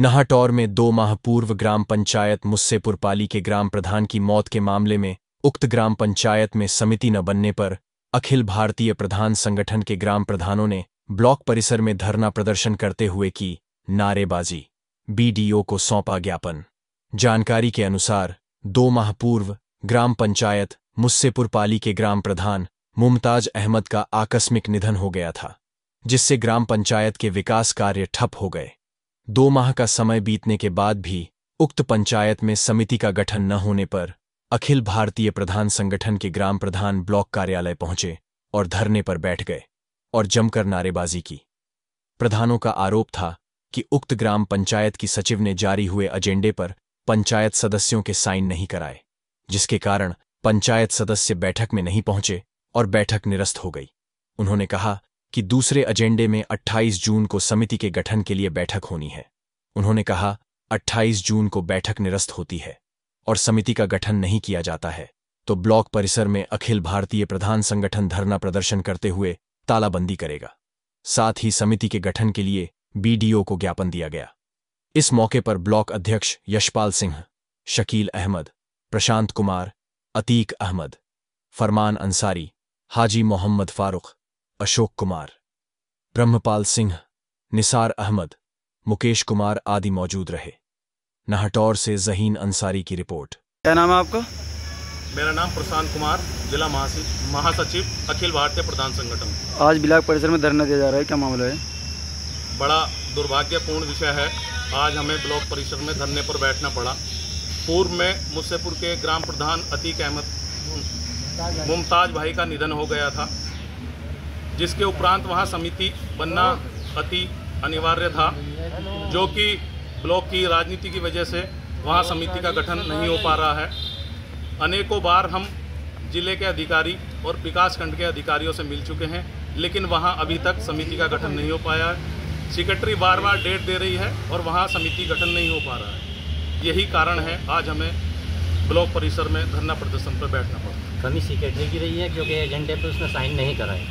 नहाटौर में दो माह पूर्व ग्राम पंचायत मुस्सेपुर पाली के ग्राम प्रधान की मौत के मामले में उक्त ग्राम पंचायत में समिति न बनने पर अखिल भारतीय प्रधान संगठन के ग्राम प्रधानों ने ब्लॉक परिसर में धरना प्रदर्शन करते हुए की नारेबाजी। बीडीओ को सौंपा ज्ञापन। जानकारी के अनुसार, दो माह पूर्व ग्राम पंचायत मुस्सेपुर पाली के ग्राम प्रधान मुमताज़ अहमद का आकस्मिक निधन हो गया था, जिससे ग्राम पंचायत के विकास कार्य ठप हो गए। दो माह का समय बीतने के बाद भी, उक्त पंचायत में समिति का गठन न होने पर, अखिल भारतीय प्रधान संगठन के ग्राम प्रधान ब्लॉक कार्यालय पहुँचे और धरने पर बैठ गए और जमकर नारेबाजी की। प्रधानों का आरोप था कि उक्त ग्राम पंचायत की सचिव ने जारी हुए एजेंडे पर पंचायत सदस्यों के साइन नहीं कराए, जिसके कारण पंचायत सदस्य बैठक में नहीं पहुँचे और बैठक निरस्त हो गई। उन्होंने कहा कि दूसरे एजेंडे में 28 जून को समिति के गठन के लिए बैठक होनी है। उन्होंने कहा 28 जून को बैठक निरस्त होती है और समिति का गठन नहीं किया जाता है। तो ब्लॉक परिसर में अखिल भारतीय प्रधान संगठन धरना प्रदर्शन करते हुए तालाबंदी करेगा। साथ ही समिति के गठन के लिए बीडीओ को ज्ञापन दिया गया। इस मौके पर ब्लॉक अध्यक्ष यशपाल सिंह, शकील अहमद, प्रशांत कुमार, अतीक अहमद, फरमान अंसारी, हाजी मोहम्मद फारूक अशोक कुमार ब्रह्मपाल सिंह निसार अहमद मुकेश कुमार आदि मौजूद रहे। नहटौर से जहीन अंसारी की रिपोर्ट। क्या नाम है आपका? मेरा नाम प्रशांत कुमार जिला महासचिव महासचिव अखिल भारतीय प्रधान संगठन। आज ब्लॉक परिसर में धरना दिया जा रहा है क्या मामला है? बड़ा दुर्भाग्यपूर्ण विषय है। आज हमें ब्लॉक परिसर में धरने पर बैठना पड़ा। पूर्व में मुस्सेपुर के ग्राम प्रधान अतीक अहमद मुमताज़ भाई का निधन हो गया था। जिसके उपरांत वहाँ समिति बनना अति अनिवार्य था, जो कि ब्लॉक की राजनीति की वजह से वहाँ समिति का गठन नहीं हो पा रहा है। अनेकों बार हम ज़िले के अधिकारी और विकास खंड के अधिकारियों से मिल चुके हैं, लेकिन वहाँ अभी तक समिति का गठन नहीं हो पाया है। सेक्रेटरी बार बार डेट दे रही है और वहाँ समिति गठन नहीं हो पा रहा है। यही कारण है, आज हमें ब्लॉक परिसर में धरना प्रदर्शन पर बैठना पड़ा। कमी सेक्रेटरी की रही है, क्योंकि एजेंडे पर उसने साइन नहीं कराए।